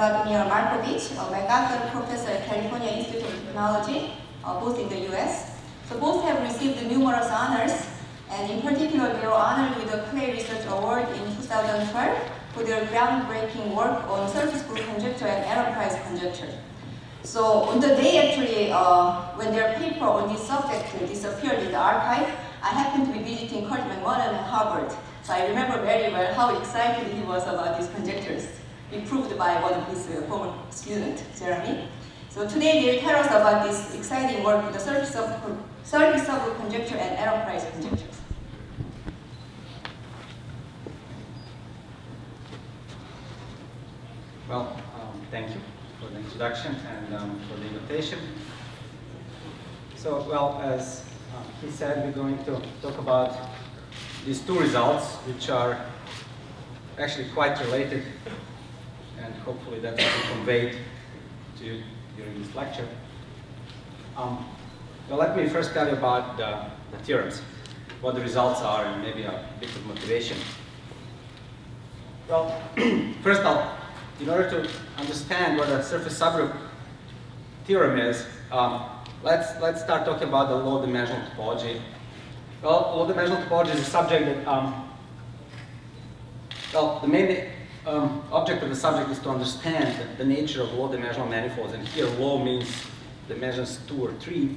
Vladimir Markovic, a MacArthur Professor at California Institute of Technology, uh, both in the US. So both have received numerous honors, and in particular, they were honored with the Clay Research Award in 2012 for their groundbreaking work on surface group conjecture and Ehrenpreis conjecture. So on the day actually, uh, when their paper on this subject disappeared in the arXiv, I happened to be visiting Curt McMullen at Harvard. So I remember very well how excited he was about these conjectures, improved by one of his uh, former students, Jeremy. So today they'll tell us about this exciting work the surface of, surface of conjecture and Ehrenpreis conjectures. Well, um, thank you for the introduction and um, for the invitation. So, well, as um, he said, we're going to talk about these two results, which are actually quite related, and hopefully that will be conveyed to you during this lecture. Um, well, let me first tell you about the, the theorems, what the results are, and maybe a bit of motivation. Well, first I'll in order to understand what a surface subgroup theorem is, um, let's, let's start talking about the low-dimensional topology. Well, low-dimensional topology is a subject that, um, well, the main um, object of the subject is to understand the, nature of low-dimensional manifolds, and here low means dimensions two or three,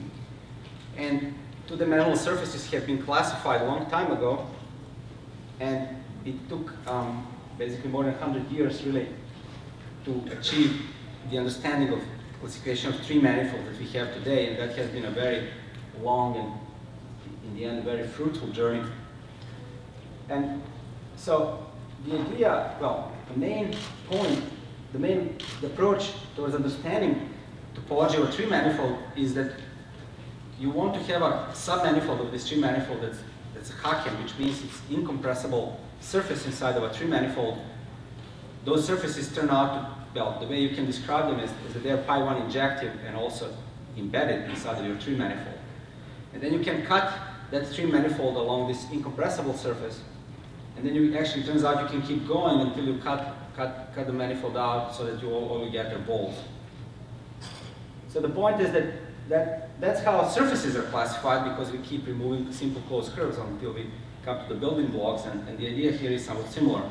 and two-dimensional surfaces have been classified a long time ago, and it took um, basically more than 100 years really to achieve the understanding of classification of three manifolds that we have today, and that has been a very long and, in the end, very fruitful journey. And so the idea, well, the main point, the main approach towards understanding topology of a tree manifold is that you want to have a submanifold of this tree manifold that's, that's a Haken, which means it's incompressible surface inside of a tree manifold those surfaces turn out to, well, the way you can describe them is, is that they're pi 1 injective and also embedded inside of your tree manifold. And then you can cut that tree manifold along this incompressible surface, and then you actually, turns out you can keep going until you cut, cut, cut the manifold out so that you all get are balls. So the point is that, that that's how surfaces are classified because we keep removing simple closed curves until we come to the building blocks, and, and the idea here is somewhat similar.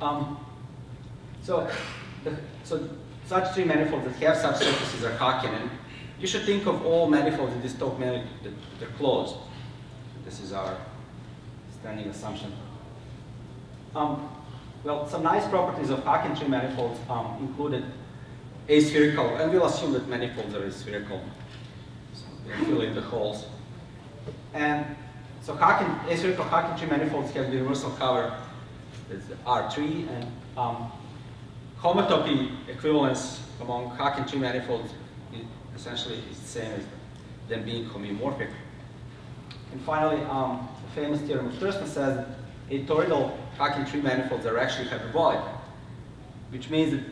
Um, so, the, so such three manifolds that have such surfaces are Haken, and you should think of all manifolds in this talk mainly that they're closed. This is our standing assumption. Um, well, some nice properties of Haken tree manifolds um, included aspherical, and we'll assume that manifolds are aspherical. So we'll fill in the holes. And so Haken, aspherical Haken tree manifolds have universal cover is R3, and um, homotopy equivalence among Haken tree manifolds is essentially is the same as them being homeomorphic. And finally, um, famous theorem of Thurston says that atoroidal Haken tree manifolds are actually hyperbolic, which means that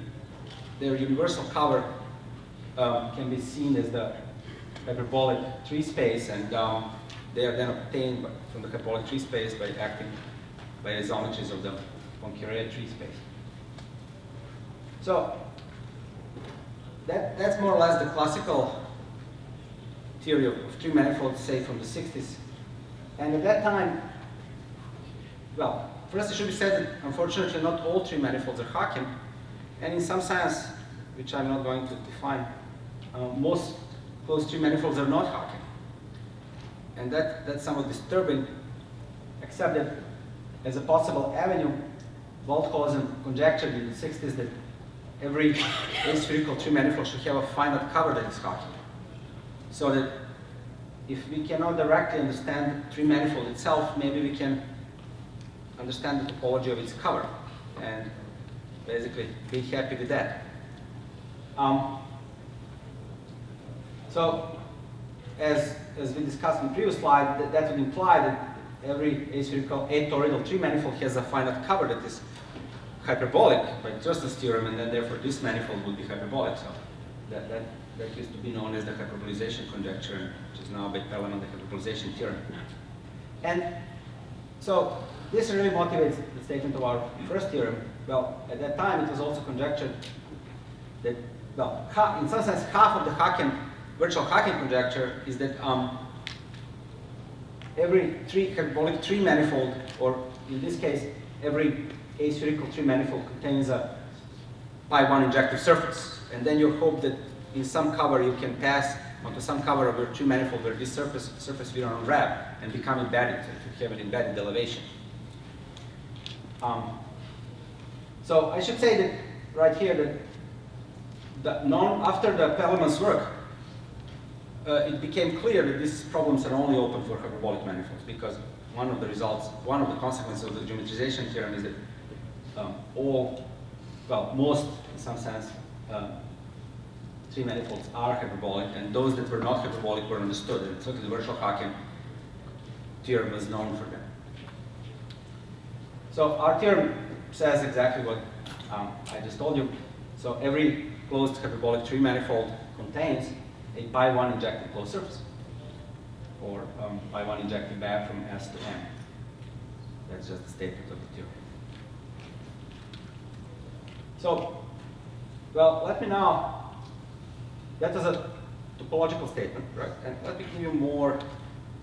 their universal cover um, can be seen as the hyperbolic tree space, and um, they are then obtained from the hyperbolic tree space by acting by isometries of the Poincare tree space. So that, that's more or less the classical theory of, of tree manifolds, say from the 60s. And at that time, well, first it should be said that unfortunately not all three manifolds are Haken, and in some sense, which I'm not going to define, uh, most closed tree manifolds are not Haken. And that, that's somewhat disturbing, except that as a possible avenue, Waldhausen conjectured in the 60s that every aspherical tree manifold should have a finite cover that is Haken. So that if we cannot directly understand the tree manifold itself, maybe we can understand the topology of its cover and basically be happy with that. Um, so as, as we discussed in the previous slide, that, that would imply that every atoroidal tree manifold has a finite cover that is hyperbolic by Thurston's theorem, and then therefore this manifold would be hyperbolic. So that, that, that used to be known as the hyperbolization conjecture, which is now by Perelman the hyperbolization theorem. And so this really motivates the statement of our first theorem. Well, at that time, it was also conjectured that, well, in some sense, half of the Haken, virtual Haken conjecture is that um, every tree hyperbolic tree manifold, or in this case, every aspherical tree manifold contains a pi 1 injective surface. And then you hope that in some cover you can pass onto some cover of your tree manifold where this surface, surface will unwrap and become embedded, so you have an embedded elevation. Um, so I should say that right here that the non, after the Perelman's work, uh, it became clear that these problems are only open for hyperbolic manifolds because one of the results, one of the consequences of the geometrization theorem is that um, all, well, most, in some sense, uh, tree manifolds are hyperbolic, and those that were not hyperbolic were understood, and so the virtual Haken theorem was known for them. So our theorem says exactly what um, I just told you. So every closed hyperbolic tree manifold contains a pi 1 injective closed surface, or um, pi 1 injective map from S to M. That's just the statement of the theorem. So, well, let me now, that was a topological statement, right? And let me give you more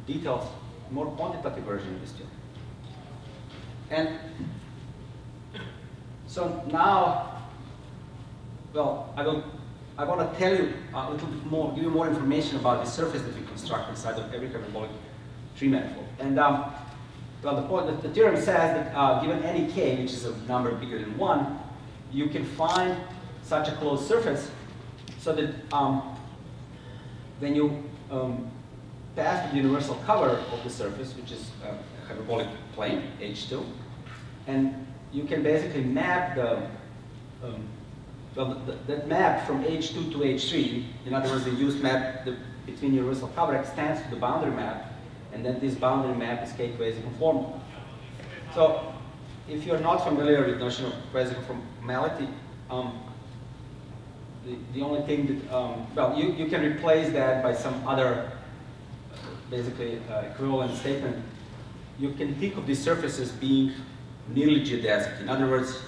details, more quantitative version of this theorem. And so now, well, I will I want to tell you a little bit more, give you more information about the surface that we construct inside of every hyperbolic tree manifold. And um, well, the, point, the, the theorem says that uh, given any k, which is a number bigger than one, you can find such a closed surface so that um, when you um, pass the universal cover of the surface, which is a hyperbolic plane, H2, and you can basically map the, um, well, that map from H2 to H3, in other words, the used map the, between universal cover extends to the boundary map, and then this boundary map is K-quasi-conformal. So if you're not familiar with the notion of quasi-conformality, um, the, the only thing that, um, well, you, you can replace that by some other, basically, uh, equivalent statement. You can think of these surfaces being nearly geodesic. In other words,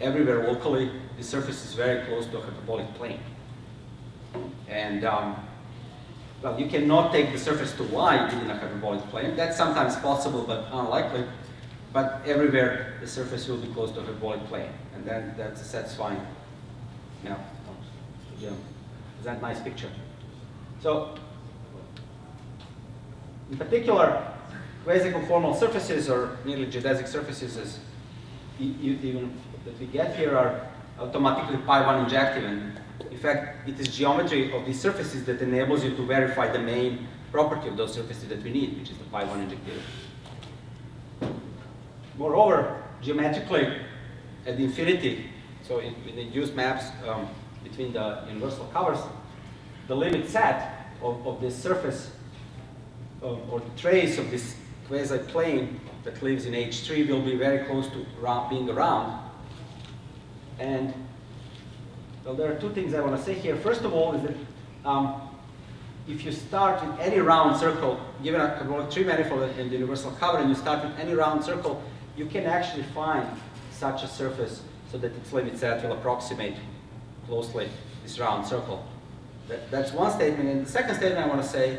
everywhere locally, the surface is very close to a hyperbolic plane. And, um, well, you cannot take the surface to y within a hyperbolic plane. That's sometimes possible, but unlikely. But everywhere, the surface will be close to a hyperbolic plane. And then that's a satisfying, yeah, yeah. Is that nice picture? So, in particular, quasi-conformal surfaces or nearly geodesic surfaces as even that we get here are automatically pi 1 injective and in fact it is geometry of these surfaces that enables you to verify the main property of those surfaces that we need which is the pi 1 injectivity. Moreover, geometrically at infinity, so in, in the induced maps um, between the universal covers, the limit set of, of this surface um, or the trace of this quasi-plane that lives in H3 will be very close to being around. And well, there are two things I want to say here. First of all is that um, if you start with any round circle, given a hyperbolic tree manifold and the universal cover, and you start with any round circle, you can actually find such a surface so that its limit set will approximate closely this round circle. That, that's one statement. And the second statement I want to say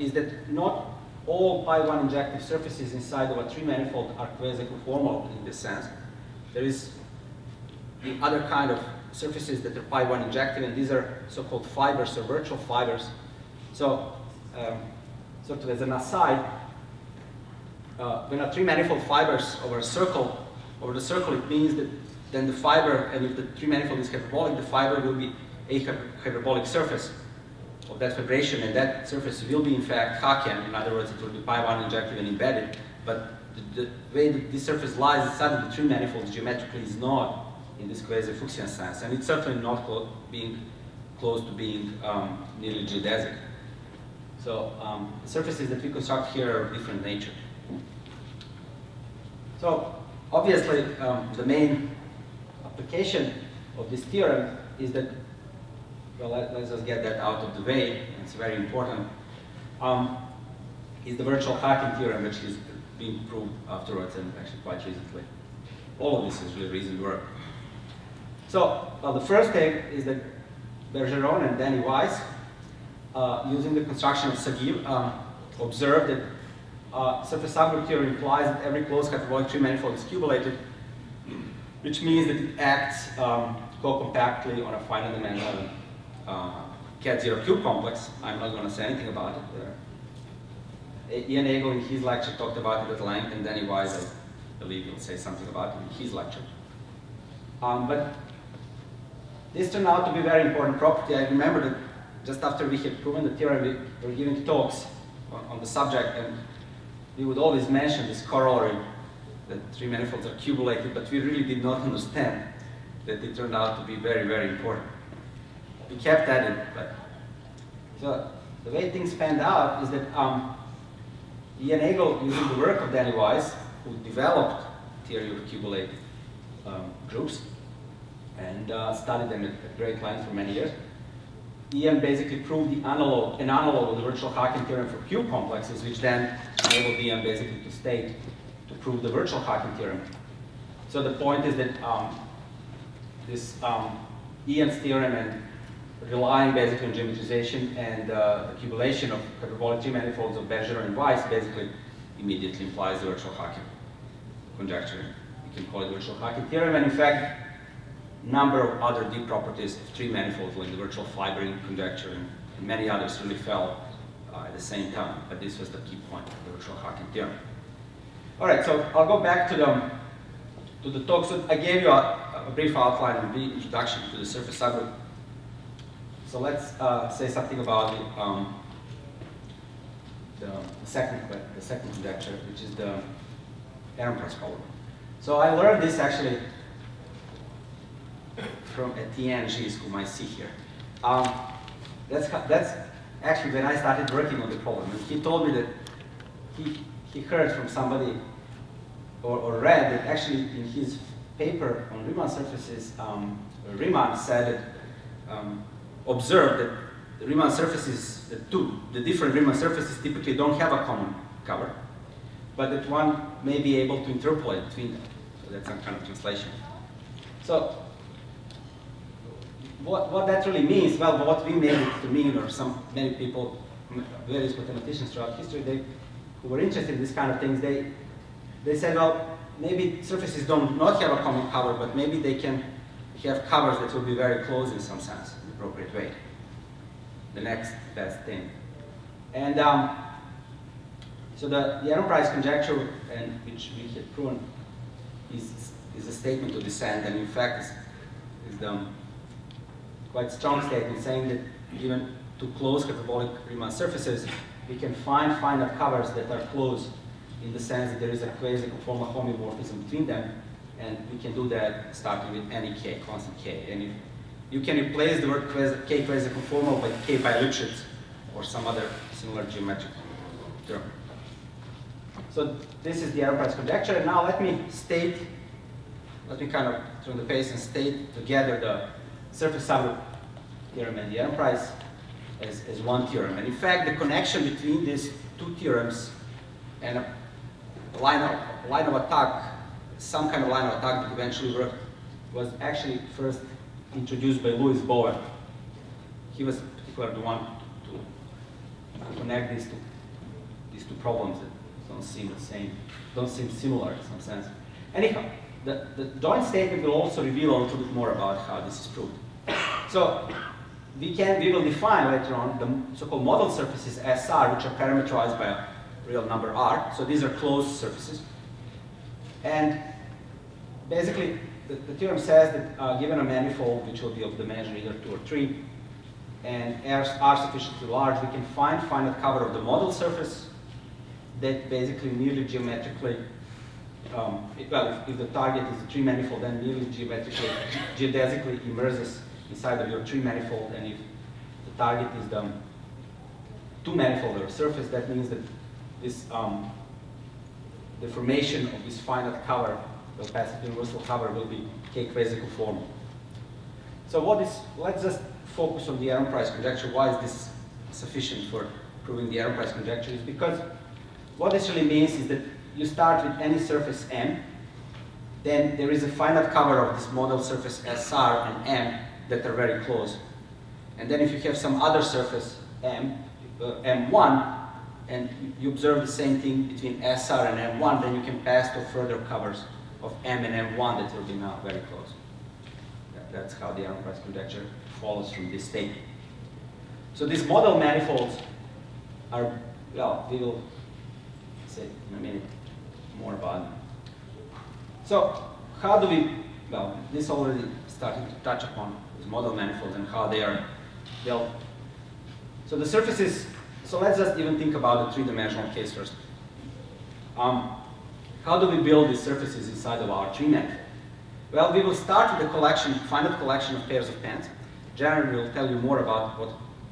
is that not all pi 1 injective surfaces inside of a three manifold are quasi-conformal in this sense. There is the other kind of surfaces that are pi 1 injective, and these are so-called fibers or virtual fibers. So, um, sort of as an aside, uh, when a three manifold fibers over a circle, over the circle, it means that then the fiber, and if the tree manifold is hyperbolic, the fiber will be a hyperbolic surface of that fibration, and that surface will be in fact Haken. In other words, it will be pi 1 injective and embedded, but the, the way that this surface lies inside of the tree manifold geometrically is not in this quasi-Fuchsian sense, and it's certainly not clo being close to being um, nearly geodesic. So um, surfaces that we construct here are of different nature. So obviously, um, the main application of this theorem is that well, let, us just get that out of the way, it's very important, um, is the virtual Haken theorem, which is been proved afterwards and actually quite recently. All of this is really recent work. So well, the first take is that Bergeron and Dani Wise, uh, using the construction of Sageev, um, observed that uh, surface subgroup theory implies that every closed hyperbolic tree manifold is cubulated, which means that it acts um, co-compactly on a finite dimensional uh, cat zero cube complex. I'm not going to say anything about it. Uh, Ian Agol in his lecture talked about it at length, and Dani Wise, I believe, will say something about it in his lecture. Um, but this turned out to be a very important property. I remember that just after we had proven the theorem, we were giving talks on, on the subject, and we would always mention this corollary that three manifolds are cubulated, but we really did not understand that they turned out to be very, very important. We kept at it, but so the way things panned out is that um, Ian using the work of Dani Wise, who developed theory of cubulated um, groups, and uh, studied them at, at, great length for many years. Ian basically proved the analog, an analog of the virtual Haken theorem for cube complexes, which then enabled Ian basically to state, prove the virtual Haken theorem. So the point is that um, this um, Ian's theorem and relying basically on geometrization and uh, accumulation of hyperbolic manifolds of Bergeron and Wise basically immediately implies the virtual Haken conjecture. You can call it virtual Haken theorem, and in fact, number of other deep properties of tree manifolds like the virtual fibering conjecture and, and many others really fell uh, at the same time, but this was the key point of the virtual Haken theorem. All right, so I'll go back to the, to the talk. So I gave you a, a brief outline and brief introduction to the surface subgroup. So let's uh, say something about the, um, the, the, second, the second conjecture, which is the Ehrenpreis problem. So I learned this actually from Etienne Ghys, whom I see here. Um, that's, that's actually when I started working on the problem. And he told me that he, he heard from somebody or, or read that actually in his paper on Riemann surfaces, um, Riemann said that, um, observed that the Riemann surfaces, the two, the different Riemann surfaces typically don't have a common cover, but that one may be able to interpolate between them. So that's some kind of translation. So what, what that really means, well, what we made it to mean, or some many people, various mathematicians throughout history, they who were interested in these kind of things, they they said, well, maybe surfaces don't not have a common cover, but maybe they can have covers that will be very close in some sense, in the appropriate way. The next best thing. And um, so the, the Ehrenpreis conjecture, and which we had proven, is, is a statement of descent, and in fact is, is the quite strong statement saying that given two closed hyperbolic Riemann surfaces, we can find finite covers that are closed in the sense that there is a quasi-conformal homeomorphism between them, and we can do that starting with any k, constant k. And if you can replace the word k quasi-conformal by k bi-Lipschitz or some other similar geometric term. So this is the Ehrenpreis conjecture, and now let me state, let me kind of turn the pace and state together the surface subgroup theorem and the Ehrenpreis as, as one theorem. And in fact, the connection between these two theorems and a line of, line of attack, some kind of line of attack that eventually worked, was actually first introduced by Lewis Bowen. He was particularly the one to connect these two, these two problems that don't seem the same, don't seem similar in some sense. Anyhow, the, the joint statement will also reveal a little bit more about how this is proved. So we can, we will define later on the so-called model surfaces SR, which are parameterized by real number R. So these are closed surfaces. And basically, the, the theorem says that uh, given a manifold, which will be of dimension either 2 or 3, and R are sufficiently large, we can find finite cover of the model surface that basically nearly geometrically, um, well, if, if, the target is a tree manifold, then nearly geometrically, ge geodesically immerses inside of your tree manifold, and if the target is the two manifold or surface, that means that this um, the formation of this finite cover, the opacive universal cover, will be K-quasi-conformal. So what is, let's just focus on the Ehrenpreis conjecture. Why is this sufficient for proving the Ehrenpreis conjecture? Is because what this really means is that you start with any surface M, then there is a finite cover of this model surface SR and M that are very close. And then if you have some other surface M, uh, M1, and you observe the same thing between SR and M1, then you can pass to further covers of M and M1 that will be now very close. That's how the Ehrenpreis conjecture follows from this statement. So these model manifolds are, well, we will say in a minute more about them. So how do we, well, this already starting to touch upon these model manifolds and how they are built. So the surfaces, so let's just even think about the three-dimensional case first. Um, how do we build these surfaces inside of our tree manifold? Well, we will start with a collection, finite collection of pairs of pants. Jeremy will tell you more about what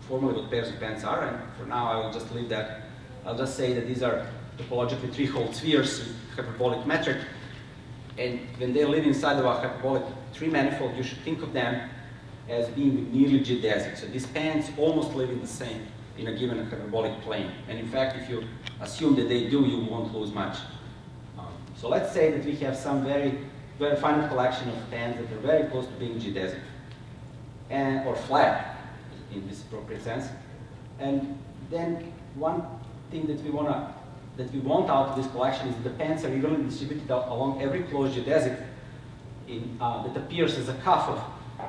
formally what pairs of pants are, and for now I will just leave that. I'll just say that these are topologically three-hole spheres, with hyperbolic metric, and when they live inside of a hyperbolic tree manifold, you should think of them as being nearly geodesic. So these pants almost live in the same, in a given hyperbolic plane. And in fact, if you assume that they do, you won't lose much. Um, so let's say that we have some very, very finite collection of pants that are very close to being geodesic, and, or flat in this appropriate sense. And then one thing that we want to that we want out of this collection is that the pants are evenly distributed along every closed geodesic in, uh, that appears as a cuff of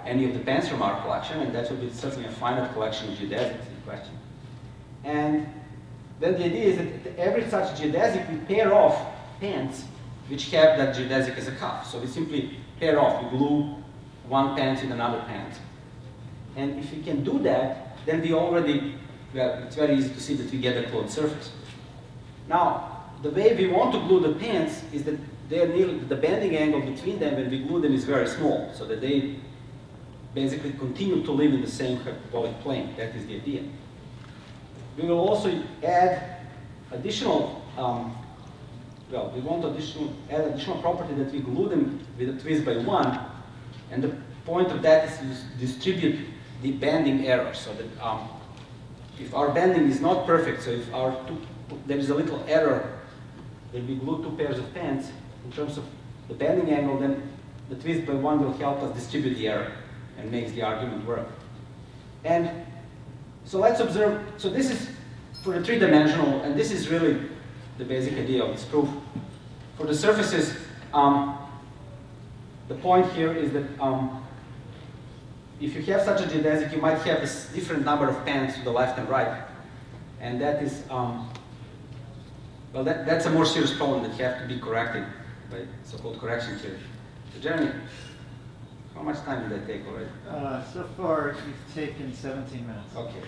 any of the pants from our collection, and that would be certainly a finite collection of geodesics in question. And then the idea is that every such geodesic we pair off pants which have that geodesic as a cuff. So we simply pair off, we glue one pants in another pant. And if we can do that, then we already, well, it's very easy to see that we get a closed surface. Now, the way we want to glue the pants is that they're nearly, the bending angle between them when we glue them is very small, so that they basically continue to live in the same hyperbolic plane. That is the idea. We will also add additional, um, well, we want additional, add additional property that we glue them with a twist by one, and the point of that is to distribute the bending error, so that um, if our bending is not perfect, so if our two there is a little error when we glue two pairs of pants in terms of the bending angle, then the twist by one will help us distribute the error and makes the argument work. And so let's observe, so this is for the three-dimensional, and this is really the basic idea of this proof. For the surfaces, um, the point here is that um, if you have such a geodesic, you might have a different number of pants to the left and right. And that is um, well, that, that's a more serious problem that you have to be corrected by so-called correction theory. So Jeremy, how much time did I take already? Uh, so far, you've taken 17 minutes. Okay.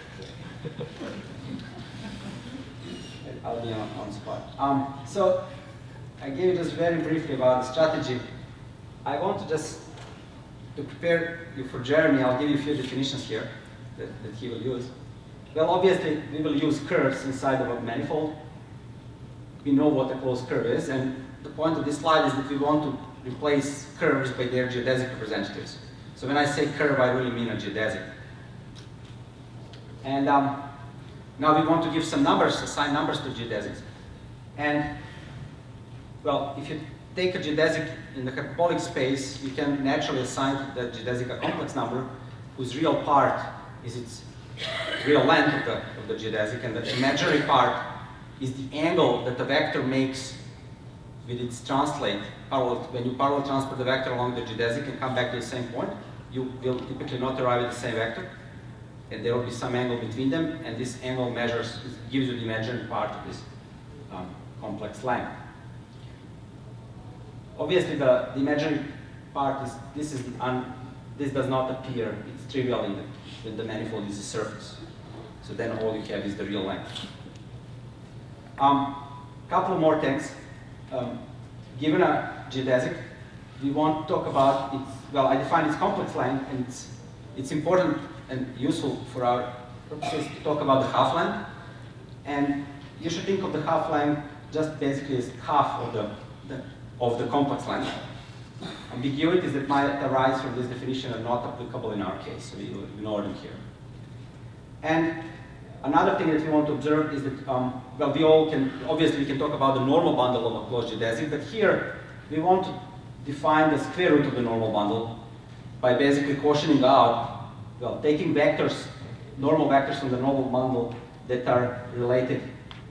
I'll be on, on spot. Um, so I gave you just very briefly about the strategy. I want to just, to prepare you for Jeremy, I'll give you a few definitions here that, that he will use. Well, obviously, we will use curves inside of a manifold we know what a closed curve is, and the point of this slide is that we want to replace curves by their geodesic representatives. So when I say curve, I really mean a geodesic. And um, now we want to give some numbers, assign numbers to geodesics. And, well, if you take a geodesic in the hyperbolic space, you can naturally assign that geodesic a complex number whose real part is its real length of the, of the geodesic, and the imaginary part is the angle that the vector makes with its translate. Parallel, when you parallel transport the vector along the geodesic and come back to the same point, you will typically not arrive at the same vector. And there will be some angle between them, and this angle measures, gives you the imaginary part of this um, complex line. Obviously, the, the imaginary part is, this is un, this does not appear, it's trivial in the, when the manifold is a surface. So then all you have is the real length. Um, couple more things. Um, given a geodesic, we want to talk about its, well, I define its complex line, and it's, it's important and useful for our purposes to talk about the half length. And you should think of the half length just basically as half of the, the of the complex length. Ambiguities that might arise from this definition are not applicable in our case, so we will ignore them here. And another thing that we want to observe is that, um, well, we all can, obviously we can talk about the normal bundle of a closed geodesic, but here we want to define the square root of the normal bundle by basically quotienting out, well, taking vectors, normal vectors from the normal bundle that are related,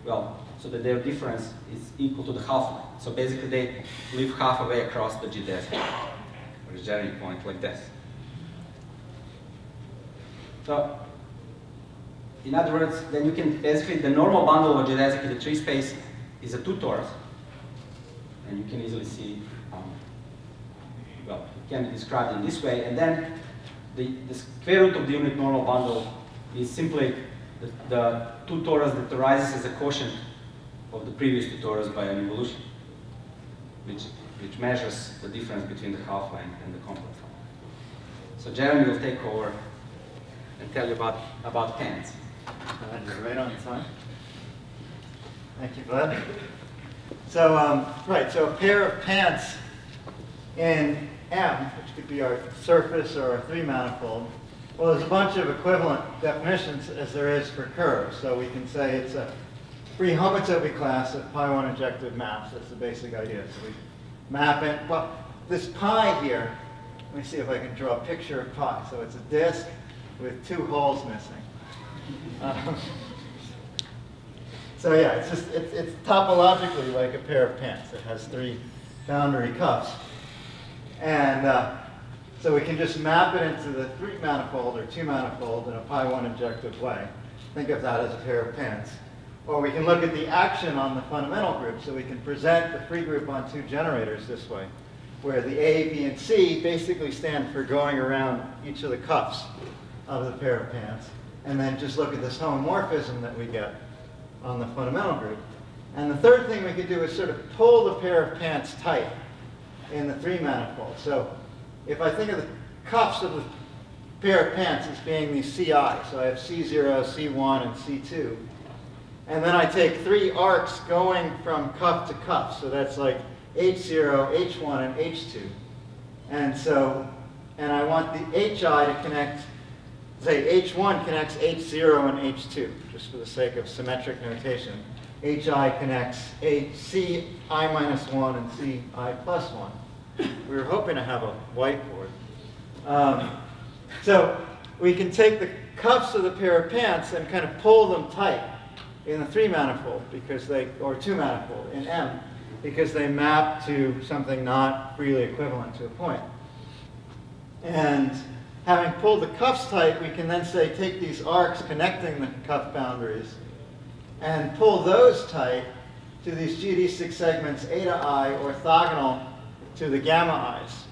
well, so that their difference is equal to the half. So basically they live half a across the geodesic, or a generating point like this. So, in other words, then you can basically, the normal bundle of a geodesic in the tree space is a two torus. And you can easily see, um, well, it can be described in this way. And then the, the square root of the unit normal bundle is simply the, the two torus that arises as a quotient of the previous two torus by an involution, which, which measures the difference between the half length and the complex half. So Jeremy will take over and tell you about, about pants. You're right on time. Thank you, Vlad. So, um, right, so a pair of pants in M, which could be our surface or our three manifold, well, there's a bunch of equivalent definitions as there is for curves. So we can say it's a free homotopy class of pi 1 injective maps. That's the basic idea. So we map it. Well, this pi here, let me see if I can draw a picture of pi. So it's a disk with two holes missing. Um, so yeah, it's just it's, it's topologically like a pair of pants. It has three boundary cuffs, and uh, so we can just map it into the three manifold or two manifold in a pi one injective way. Think of that as a pair of pants. Or we can look at the action on the fundamental group, so we can present the free group on two generators this way, where the A, B, and C basically stand for going around each of the cuffs of the pair of pants, and then just look at this homomorphism that we get on the fundamental group. And the third thing we could do is sort of pull the pair of pants tight in the three manifold. So if I think of the cuffs of the pair of pants as being these CI, so I have C0, C1, and C2, and then I take three arcs going from cuff to cuff, so that's like H0, H1, and H2. And so, and I want the HI to connect say H1 connects H0 and H2, just for the sake of symmetric notation. HI connects HC I minus 1 and C I plus 1. We were hoping to have a whiteboard. Um, so we can take the cuffs of the pair of pants and kind of pull them tight in the three manifold because they, or two manifold in M, because they map to something not freely equivalent to a point. And having pulled the cuffs tight, we can then say take these arcs connecting the cuff boundaries and pull those tight to these geodesic segments eta i orthogonal to the gamma i's,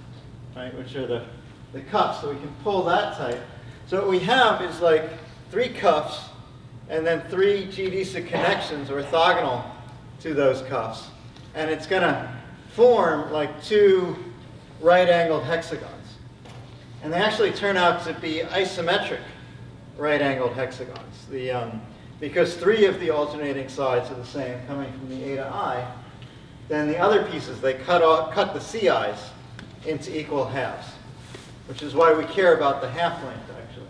right, which are the, the cuffs. So we can pull that tight. So what we have is like three cuffs and then three geodesic connections orthogonal to those cuffs. And it's going to form like two right-angled hexagons. And they actually turn out to be isometric right-angled hexagons. The, um, because three of the alternating sides are the same coming from the A to i, then the other pieces, they cut, off, cut the CIs into equal halves, which is why we care about the half length, actually.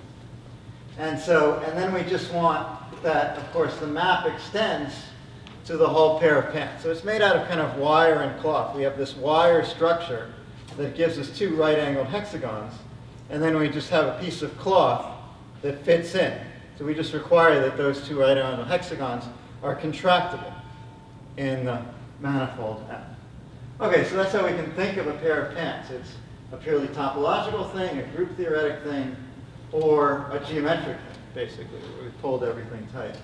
And so, and then we just want that, of course, the map extends to the whole pair of pants. So it's made out of kind of wire and cloth. We have this wire structure that gives us two right-angled hexagons and then we just have a piece of cloth that fits in. So we just require that those two right-angled hexagons are contractible in the manifold M. Okay, so that's how we can think of a pair of pants. It's a purely topological thing, a group theoretic thing, or a geometric thing, basically, where we pulled everything tight.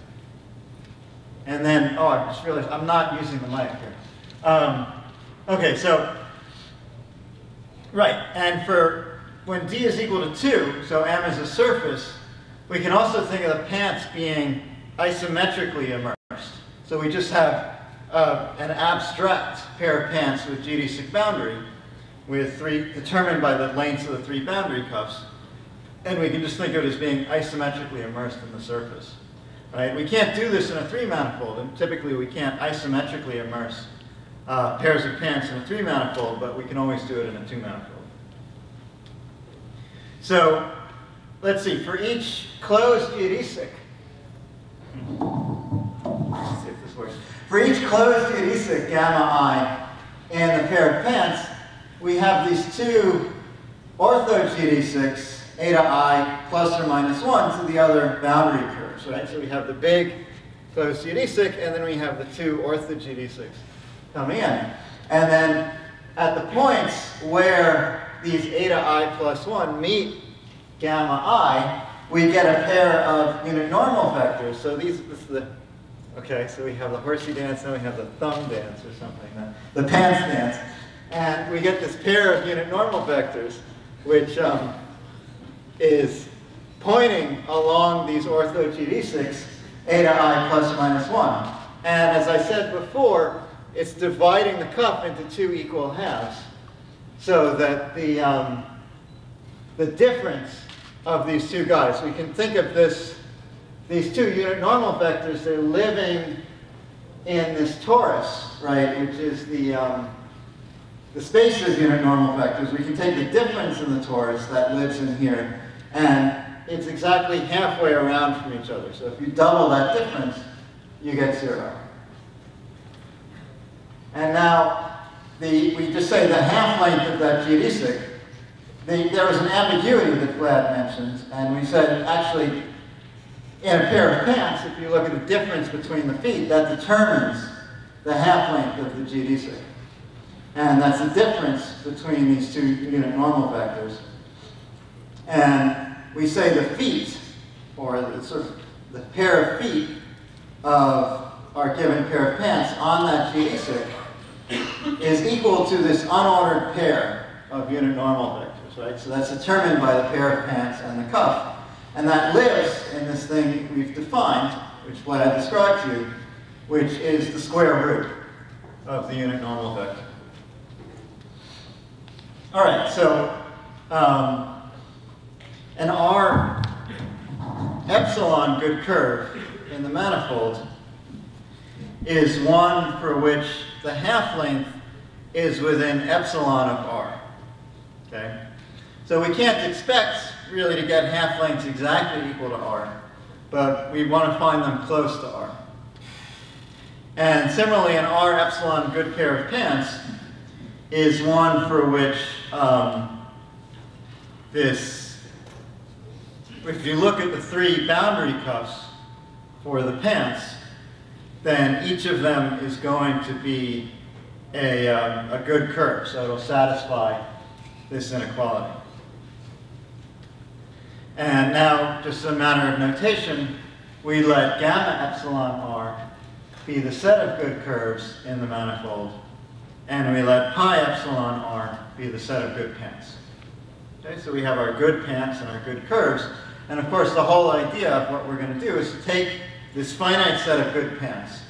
And then, oh, I just realized I'm not using the mic here. Um, okay, so, right, and for when d is equal to 2, so m is a surface, we can also think of the pants being isometrically immersed. So we just have uh, an abstract pair of pants with geodesic boundary with three, determined by the lengths of the three boundary cuffs. And we can just think of it as being isometrically immersed in the surface. Right? We can't do this in a three manifold, and typically we can't isometrically immerse uh, pairs of pants in a three manifold, but we can always do it in a two manifold. So let's see, for each closed geodesic, Let's see if this works. For each closed geodesic gamma i and the pair of pants, we have these two orthogeodesics, eta i plus or minus 1 to the other boundary curves, right? So we have the big closed geodesic, and then we have the two orthogeodesics coming in. And then at the points where these eta i plus 1 meet gamma i, we get a pair of unit normal vectors. So these, this is the, okay, so we have the horsey dance, then we have the thumb dance or something, the, the pants dance. And we get this pair of unit normal vectors, which um, is pointing along these orthogeodesics, eta i minus 1. And as I said before, it's dividing the cup into two equal halves so that the, um, the difference of these two guys, we can think of this, these two unit normal vectors, they're living in this torus, right, which is the, um, the spaces unit normal vectors. We can take the difference in the torus that lives in here, and it's exactly halfway around from each other. So if you double that difference, you get zero. And now, the, we just say the half length of that geodesic, the, there was an ambiguity that Vlad mentioned, and we said actually, in a pair of pants, if you look at the difference between the feet, that determines the half length of the geodesic. And that's the difference between these two unit normal vectors. And we say the feet, or the sort of the pair of feet of our given pair of pants on that geodesic is equal to this unordered pair of unit normal vectors, right? So that's determined by the pair of pants and the cuff. And that lives in this thing we've defined, which is what I described to you, which is the square root of the unit normal vector. All right, so um, an R epsilon good curve in the manifold is one for which the half length is within epsilon of r. Okay? So we can't expect really to get half lengths exactly equal to r, but we want to find them close to r. And similarly, an r epsilon good pair of pants is one for which um, this, if you look at the three boundary cuffs for the pants, then each of them is going to be a, um, a good curve, so it'll satisfy this inequality. And now, just a matter of notation, we let gamma epsilon r be the set of good curves in the manifold, and we let pi epsilon r be the set of good pants. Okay, so we have our good pants and our good curves, and of course the whole idea of what we're going to do is to take this finite set of good pants,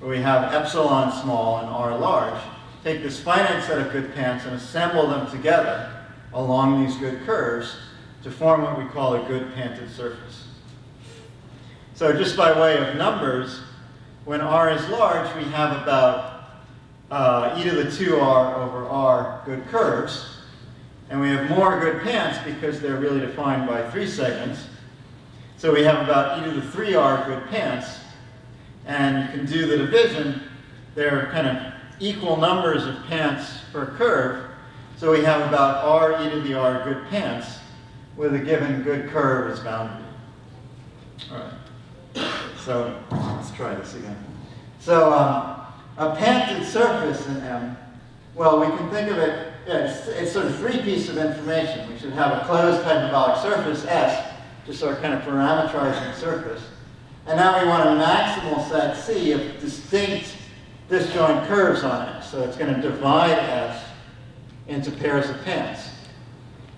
where we have epsilon small and r large, take this finite set of good pants and assemble them together along these good curves to form what we call a good panted surface. So just by way of numbers, when r is large, we have about uh, e to the 2r over r good curves, and we have more good pants because they're really defined by three segments. So we have about e to the 3r good pants. And you can do the division. They're kind of equal numbers of pants per curve. So we have about r e to the r good pants with a given good curve as boundary. All right. So let's try this again. So um, a panted surface in M, well, we can think of it yeah, it's, it's, sort of three pieces of information. We should have a closed hyperbolic surface, S, just our kind of parameterizing the surface. And now we want a maximal set C of distinct disjoint curves on it. So it's going to divide S into pairs of pants.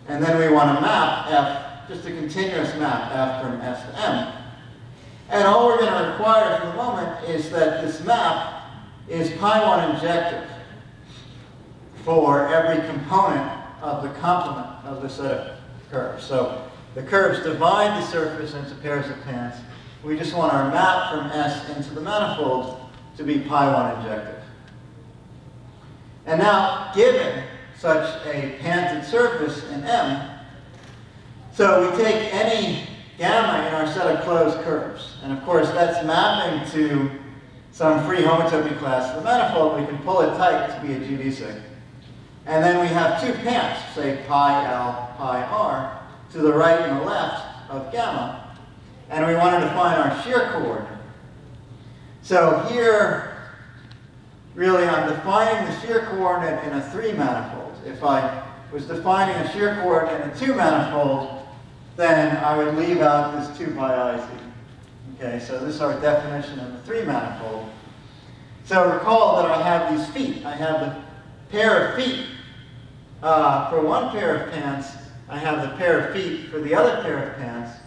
And then we want to map F, just a continuous map, F from S to M. And all we're going to require for the moment is that this map is pi 1 injective for every component of the complement of the set of curves. So the curves divide the surface into pairs of pants. We just want our map from S into the manifold to be pi 1 injective. And now, given such a panted surface in M, so we take any gamma in our set of closed curves. And of course, that's mapping to some free homotopy class of the manifold. We can pull it tight to be a geodesic. And then we have two pants, say pi L, pi R, to the right and the left of gamma. And we want to define our shear coordinate. So here, really, I'm defining the shear coordinate in a three manifold. If I was defining a shear coordinate in a two manifold, then I would leave out this 2 pi iz. Okay, so this is our definition of the three manifold. So recall that I have these feet. I have the pair of feet uh, for one pair of pants. I have the pair of feet for the other pair of pants.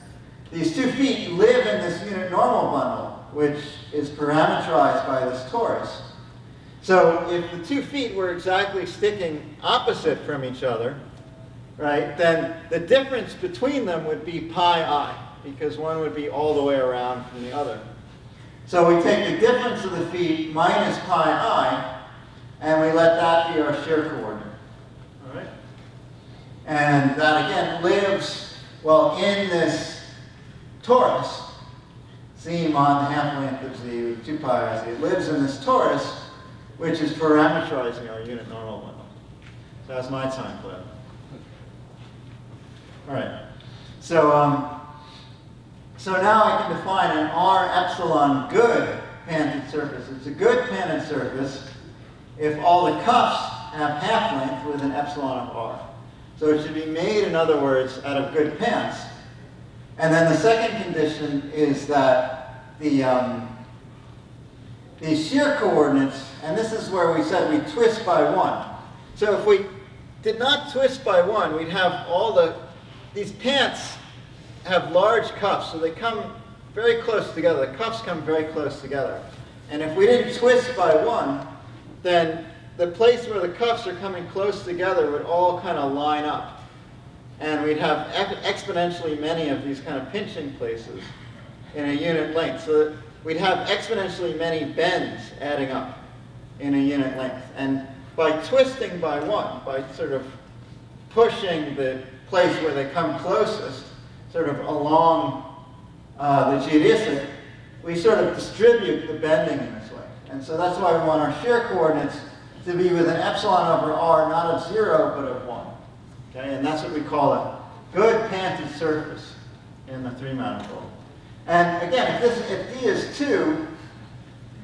These two feet live in this unit normal bundle, which is parameterized by this torus. So if the two feet were exactly sticking opposite from each other, right, then the difference between them would be pi i, because one would be all the way around from the other. So we take the difference of the feet minus pi i, and we let that be our shear coordinate. And that again lives, well, in this torus, seam on the half length of z with 2 pi z. It lives in this torus, which is parameterizing our unit normal bundle. So that's my time plan. All right. So, um, so now I can define an R epsilon good panted surface. It's a good panted surface if all the cuffs have half length with an epsilon of R. So it should be made, in other words, out of good pants. And then the second condition is that the, um, the shear coordinates, and this is where we said we twist by one. So if we did not twist by one, we'd have all the, these pants have large cuffs, so they come very close together. The cuffs come very close together. And if we didn't twist by one, then the place where the cuffs are coming close together would all kind of line up. And we'd have exponentially many of these kind of pinching places in a unit length. So that we'd have exponentially many bends adding up in a unit length. And by twisting by one, by sort of pushing the place where they come closest, sort of along uh, the geodesic, we sort of distribute the bending in this way. And so that's why we want our shear coordinates to be with an epsilon over r, not of 0, but of 1. Okay, and that's what we call a good panted surface in the three manifold. And again, if, this, if D is 2,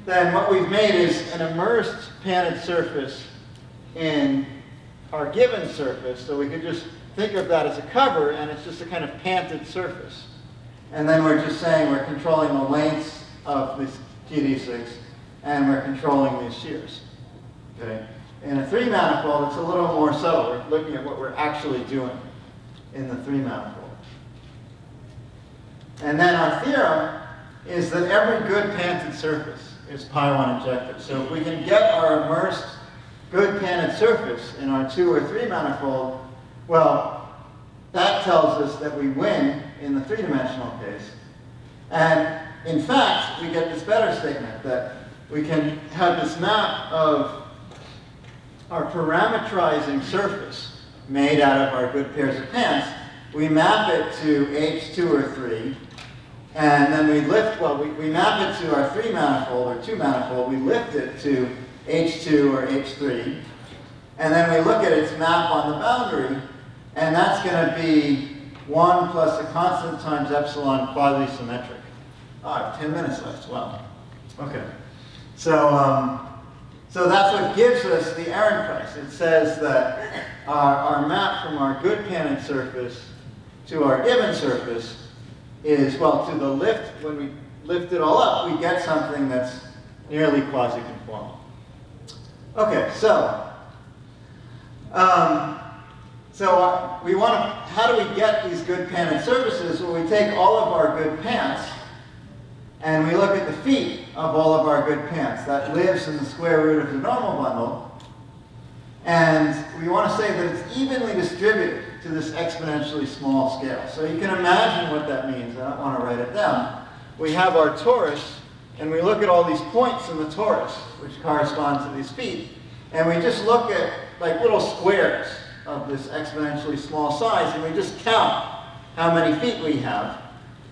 then what we've made is an immersed panted surface in our given surface. So we could just think of that as a cover, and it's just a kind of panted surface. And then we're just saying we're controlling the lengths of this geodesics, and we're controlling these shears. Okay? In a three manifold, it's a little more subtle. We're looking at what we're actually doing in the three manifold. And then our theorem is that every good panted surface is pi 1 injective. So if we can get our immersed good panted surface in our two or three manifold, well, that tells us that we win in the three-dimensional case. And in fact, we get this better statement that we can have this map of our parametrizing surface made out of our good pairs of pants. We map it to H2 or 3, and then we lift, well, we, we map it to our 3 manifold or 2 manifold. We lift it to H2 or H3, and then we look at its map on the boundary, and that's going to be 1 plus a constant times epsilon quasi-symmetric. Have 10 minutes left. Wow. Okay. So, um, so that's what gives us the Ehrenpreis. It says that our, our map from our good panted surface to our given surface is, well, to the lift, when we lift it all up, we get something that's nearly quasi-conformal. Okay, so, um, so uh, we want to, how do we get these good panted surfaces? Well, we take all of our good pants and we look at the feet of all of our good pants. That lives in the square root of the normal bundle. And we want to say that it's evenly distributed to this exponentially small scale. So you can imagine what that means. I don't want to write it down. We have our torus, and we look at all these points in the torus, which correspond to these feet. And we just look at like little squares of this exponentially small size, and we just count how many feet we have.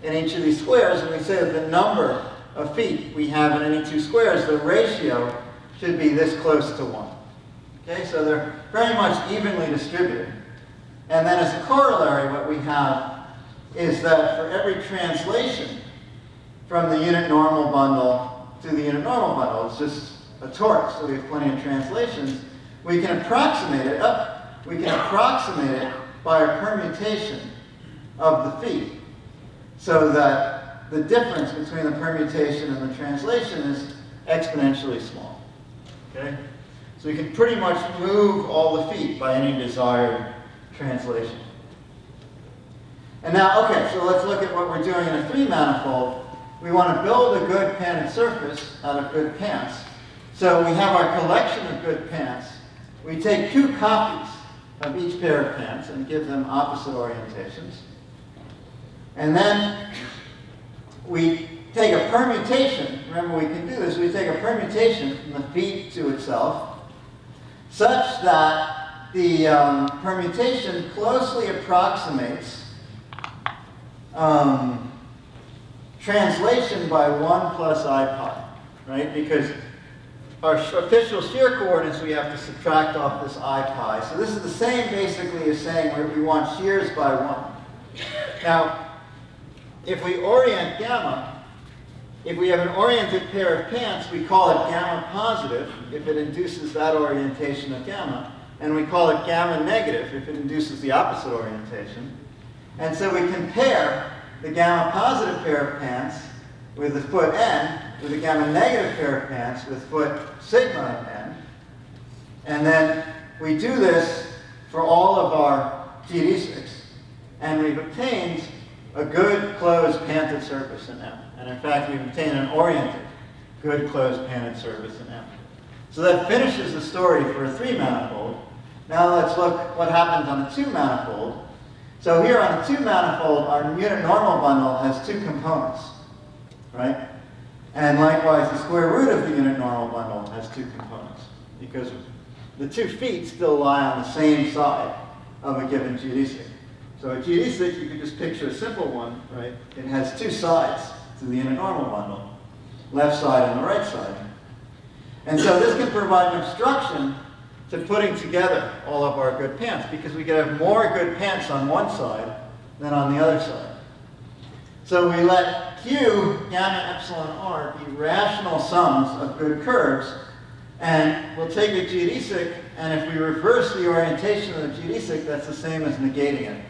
In each of these squares, and we say that the number of feet we have in any two squares, the ratio should be this close to 1. Okay, so they're very much evenly distributed. And then as a corollary, what we have is that for every translation from the unit normal bundle to the unit normal bundle, it's just a torus, so we have plenty of translations, we can approximate it up, we can approximate it by a permutation of the feet so that the difference between the permutation and the translation is exponentially small. Okay? So we can pretty much move all the feet by any desired translation. And now, okay, so let's look at what we're doing in a three-manifold. We want to build a good panted surface out of good pants. So we have our collection of good pants. We take two copies of each pair of pants and give them opposite orientations. And then we take a permutation, remember we can do this, we take a permutation from the feet to itself, such that the um, permutation closely approximates um, translation by 1 plus i pi, right? Because our official shear coordinates, we have to subtract off this i pi. So this is the same basically as saying we want shears by 1. Now, if we orient gamma, if we have an oriented pair of pants, we call it gamma positive if it induces that orientation of gamma, and we call it gamma negative if it induces the opposite orientation. And so we compare the gamma positive pair of pants with the foot n with a gamma negative pair of pants with foot sigma n. And then we do this for all of our geodesics, and we've obtained a good closed panted surface in M. And in fact, we've obtained an oriented good closed panted surface in M. So that finishes the story for a three manifold. Now let's look what happens on a two manifold. So here on a two manifold, our unit normal bundle has two components, right? And likewise, the square root of the unit normal bundle has two components because the two feet still lie on the same side of a given geodesic. So a geodesic, you can just picture a simple one, right? It has two sides to the inner normal bundle, left side and the right side. And so this can provide an obstruction to putting together all of our good pants because we could have more good pants on one side than on the other side. So we let Q, gamma epsilon r, be rational sums of good curves and we'll take a geodesic, and if we reverse the orientation of the geodesic, that's the same as negating it.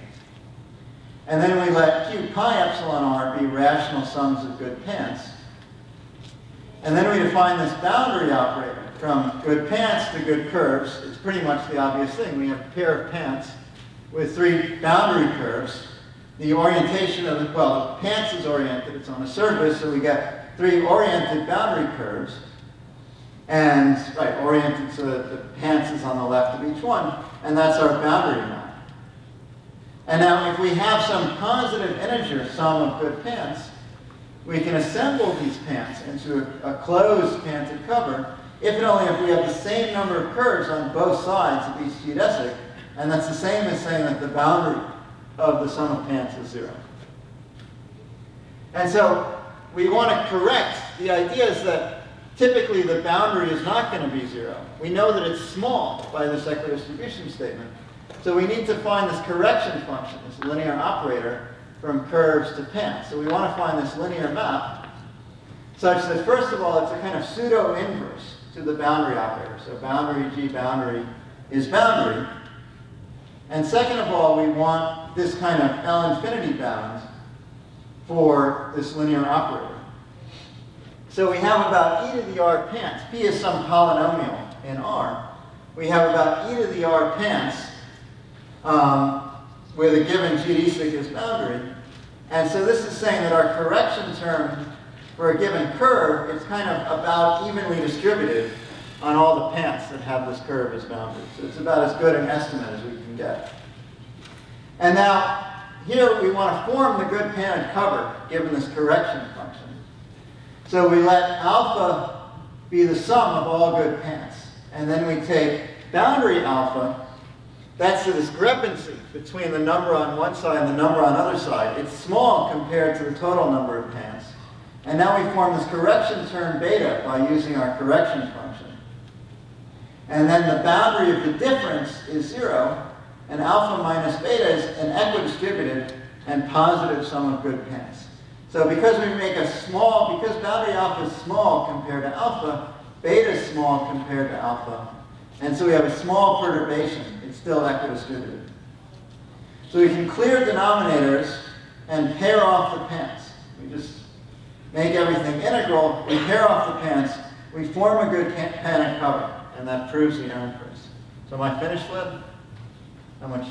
And then we let q pi epsilon r be rational sums of good pants. And then we define this boundary operator from good pants to good curves. It's pretty much the obvious thing. We have a pair of pants with three boundary curves. The orientation of the, well, the pants is oriented, it's on a surface, so we get three oriented boundary curves. And, right, oriented so that the pants is on the left of each one. And that's our boundary. And now if we have some positive integer sum of good pants, we can assemble these pants into a, a closed panted cover if and only if we have the same number of curves on both sides of each geodesic, and that's the same as saying that the boundary of the sum of pants is zero. And so we want to correct the idea is that typically the boundary is not going to be zero. We know that it's small by this equidistribution statement. So we need to find this correction function, this linear operator, from curves to pants. So we want to find this linear map such that, first of all, it's a kind of pseudo-inverse to the boundary operator. So boundary G boundary is boundary. And second of all, we want this kind of L infinity bound for this linear operator. So we have about e to the r pants. P is some polynomial in R. We have about e to the r pants um, where the given geodesic boundary. And so this is saying that our correction term for a given curve is kind of about evenly distributed on all the pants that have this curve as boundary. So it's about as good an estimate as we can get. And now, here we want to form the good panted cover given this correction function. So we let alpha be the sum of all good pants. And then we take boundary alpha that's the discrepancy between the number on one side and the number on the other side. It's small compared to the total number of pants. And now we form this correction term beta by using our correction function. And then the boundary of the difference is zero, and alpha minus beta is an equidistributed and positive sum of good pants. So because we make a small, because boundary alpha is small compared to alpha, beta is small compared to alpha, and so we have a small perturbation. It's still equidistributed. So we can clear denominators and pair off the pants. We just make everything integral, we pair off the pants, we form a good panted cover, and that proves the Ehrenpreis. So am I finished, Lib? How much?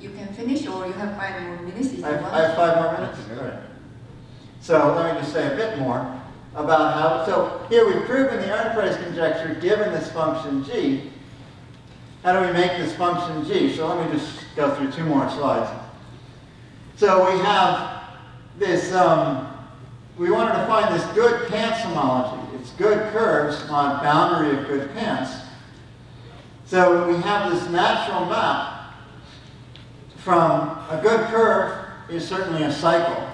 You can finish or you have five more minutes if I have. I have five more minutes? All right. So let me just say a bit more about how, so here we've proven the Ehrenpreis conjecture given this function g. How do we make this function g? So let me just go through two more slides. So we have this, um, we wanted to find this good pants homology. It's good curves on boundary of good pants. So we have this natural map from a good curve is certainly a cycle.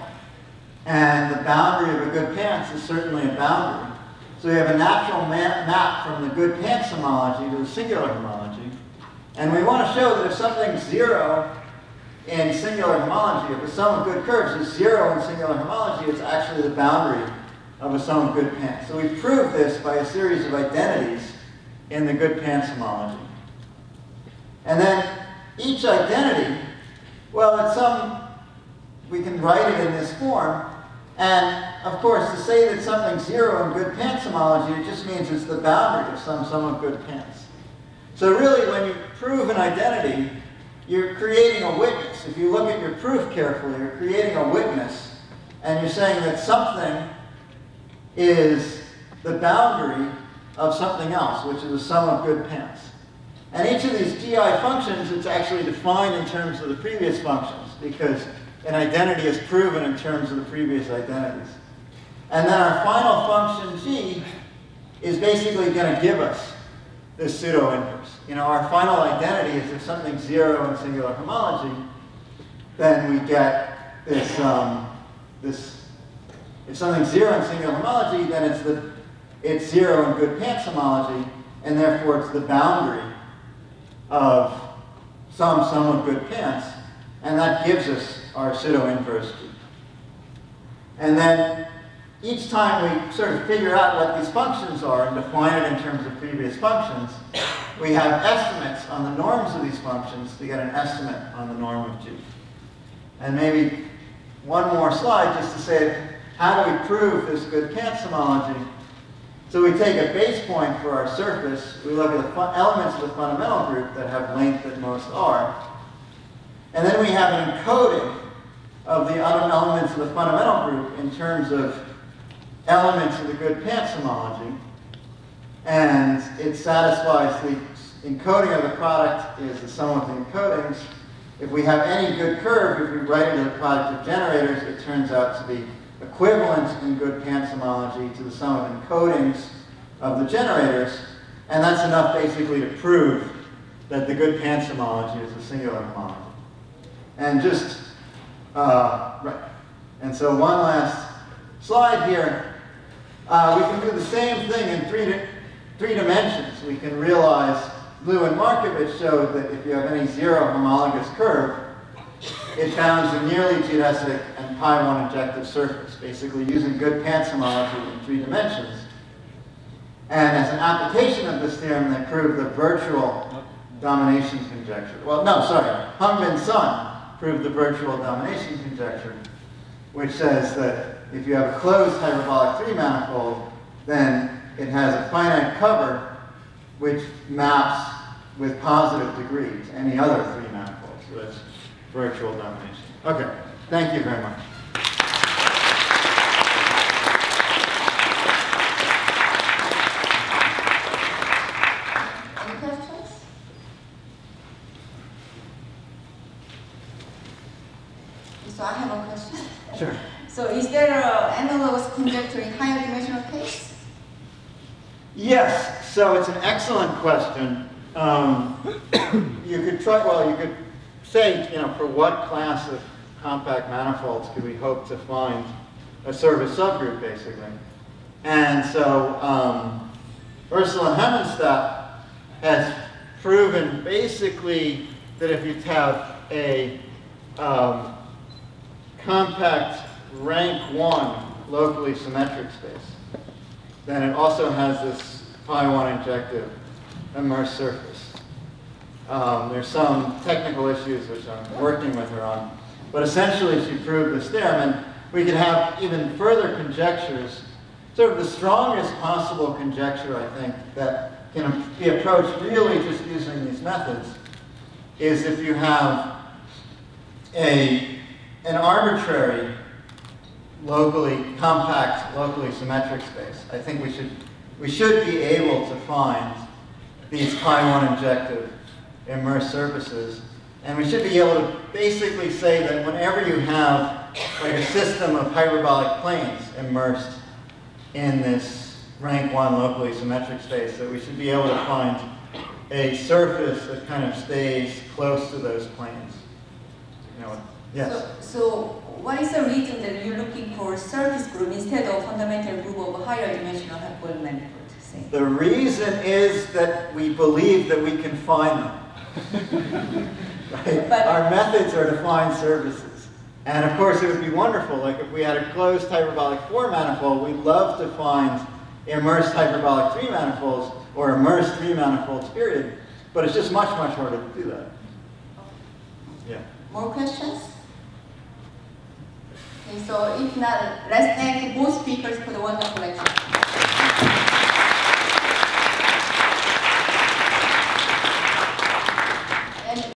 And the boundary of a good pants is certainly a boundary. So we have a natural map from the good pants homology to the singular homology. And we want to show that if something's zero in singular homology, if a sum of good curves is zero in singular homology, it's actually the boundary of a sum of good pants. So we prove this by a series of identities in the good pants homology. And then each identity, well, it's some, we can write it in this form, and of course, to say that something's zero in good pants homology, it just means it's the boundary of some sum of good pants. So really, when you prove an identity, you're creating a witness. If you look at your proof carefully, you're creating a witness, and you're saying that something is the boundary of something else, which is a sum of good pants. And each of these GI functions, it's actually defined in terms of the previous functions, because an identity is proven in terms of the previous identities. And then our final function g is basically going to give us this pseudo-inverse. You know, our final identity is if something's zero in singular homology, then we get this, um, this, if something's zero in singular homology, then it's the, it's zero in good pants homology, and therefore it's the boundary of some sum of good pants, and that gives us our pseudo-inverse And then each time we sort of figure out what these functions are and define it in terms of previous functions, we have estimates on the norms of these functions to get an estimate on the norm of G. And maybe one more slide just to say, how do we prove this good pants homology? So we take a base point for our surface, we look at the elements of the fundamental group that have length at most r, and then we have an encoding of the other elements of the fundamental group in terms of elements of the good pants homology. And it satisfies the encoding of the product is the sum of the encodings. If we have any good curve, if we write it as a product of generators, it turns out to be equivalent in good pants homology to the sum of encodings of the generators. And that's enough basically to prove that the good pants homology is a singular homology. And just, uh, right. And so one last slide here. Uh, we can do the same thing in three, di three dimensions. We can realize, Liu and Markovic showed that if you have any zero homologous curve, it bounds a nearly geodesic and pi 1 injective surface, basically using good pants homology in three dimensions. And as an application of this theorem, they proved the virtual domination conjecture. Well, no, sorry, Hongbin Sun proved the virtual domination conjecture, which says that if you have a closed hyperbolic three manifold, then it has a finite cover which maps with positive degree to any other three manifolds. So that's virtual domination. Okay, thank you very much. Any questions? So I have a question. Sure. So is there an analogous conjecture in higher dimensional case? Yes, so it's an excellent question. um, you could try, well, you could say, you know, for what class of compact manifolds could we hope to find a surface subgroup, basically. And so um, Ursula Hamenstädt has proven basically that if you have a um, compact rank 1 locally symmetric space, then it also has this pi 1 injective immersed surface. Um, there's some technical issues which I'm working with her on, but essentially she proved this theorem, and we could have even further conjectures. Sort of the strongest possible conjecture, I think, that can be approached really just using these methods is if you have a, an arbitrary locally compact, locally symmetric space. I think we should, we should be able to find these pi 1 injective immersed surfaces. And we should be able to basically say that whenever you have like a system of hyperbolic planes immersed in this rank 1 locally symmetric space, that we should be able to find a surface that kind of stays close to those planes. You know, yes? So, so what is the reason that you're looking for surface group instead of fundamental group of a higher dimensional Hepburn manifold? The reason is that we believe that we can find them. right? But- Our methods are to find surfaces. And of course, it would be wonderful, like if we had a closed hyperbolic 4 manifold, we'd love to find immersed hyperbolic 3 manifolds or immersed 3 manifolds, period. But it's just much, much harder to do that. Yeah. More questions? So if not, let's thank both speakers for the wonderful lecture.